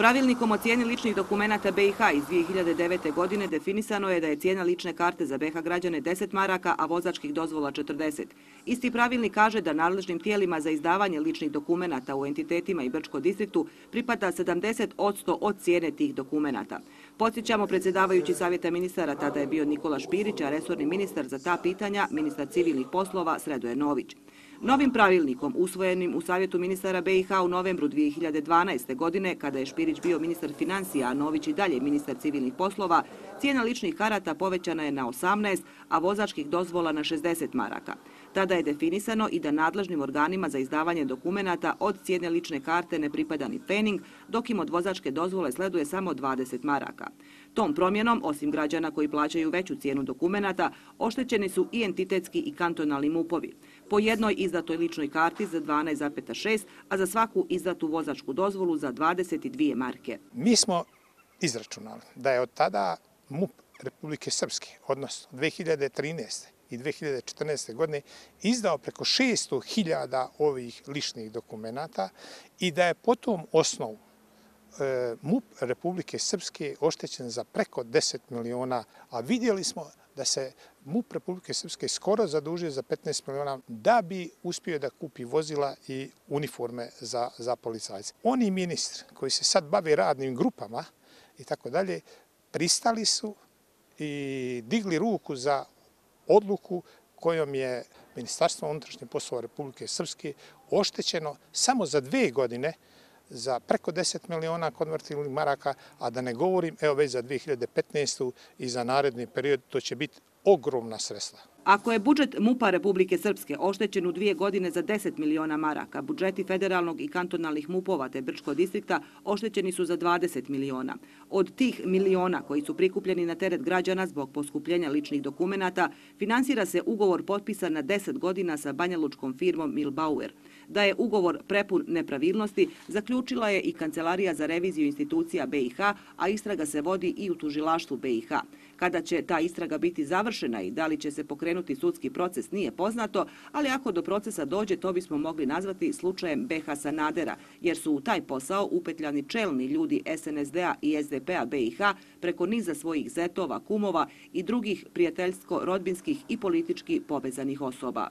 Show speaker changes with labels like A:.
A: Pravilnikom o cijeni ličnih dokumenta BiH iz 2009. godine definisano je da je cijena lične karte za BiH građane 10 maraka, a vozačkih dozvola 40. Isti pravilnik kaže da nadležnim tijelima za izdavanje ličnih dokumenta u entitetima i Brčko distriktu pripada 70% od cijene tih dokumenta. Podsjećamo, predsjedavajući savjeta ministara, tada je bio Nikola Špirić, a resorni ministar za ta pitanja, ministar civilnih poslova Sredoje Nović. Novim pravilnikom, usvojenim u Savjetu ministara BiH u novembru 2012. godine, kada je Špirić bio ministar financija, a Nović i dalje ministar civilnih poslova, cijena ličnih karata povećana je na 18, a vozačkih dozvola na 60 maraka. Tada je definisano i da nadležnim organima za izdavanje dokumenta od cijene lične karte ne pripada ni pening, dok im od vozačke dozvole sleduje samo 20 maraka. Tom promjenom, osim građana koji plaćaju veću cijenu dokumenta, oštećeni su i entitetski i kantonalni mupovi. Po jednoj izdatoj ličnoj karti za 12,6, a za svaku izdatu vozačku dozvolu za 22 marke.
B: Mi smo izračunali da je od tada MUP Republike Srpske, odnosno 2013 i 2014. godine izdao preko 600.000 ovih ličnih dokumentata i da je po tom osnovu e, MUP Republike Srpske oštećen za preko 10 miliona, a vidjeli smo da se MUP Republike Srpske skoro zadužio za 15 miliona da bi uspio da kupi vozila i uniforme za, za policajce. Oni ministri koji se sad bave radnim grupama i tako dalje, pristali su i digli ruku za odluku kojom je Ministarstvo unutrašnje poslova Republike Srpske oštećeno samo za dve godine za preko 10 miliona konvertibilnih maraka, a da ne govorim, evo već za 2015. i za naredni period, to će biti ogromna sredstva.
A: Ako je budžet MUPA Republike Srpske oštećen u dvije godine za 10 miliona maraka, budžeti federalnog i kantonalnih MUPova te Brčko distrikta oštećeni su za 20 miliona. Od tih miliona koji su prikupljeni na teret građana zbog poskupljenja ličnih dokumenata, finansira se ugovor potpisan na 10 godina sa banjalučkom firmom Milbauer. Da je ugovor prepun nepravilnosti, zaključila je i Kancelarija za reviziju institucija BiH, a istraga se vodi i u tužilaštvu BiH. Kada će ta istraga biti završena i da li će se pokrenuti sudski proces nije poznato, ali ako do procesa dođe, to bismo mogli nazvati slučajem BH Sanadera, jer su u taj posao upetljani čelni ljudi SNSD-a i SDP-a BiH preko niza svojih zetova, kumova i drugih prijateljsko-rodbinskih i politički povezanih osoba.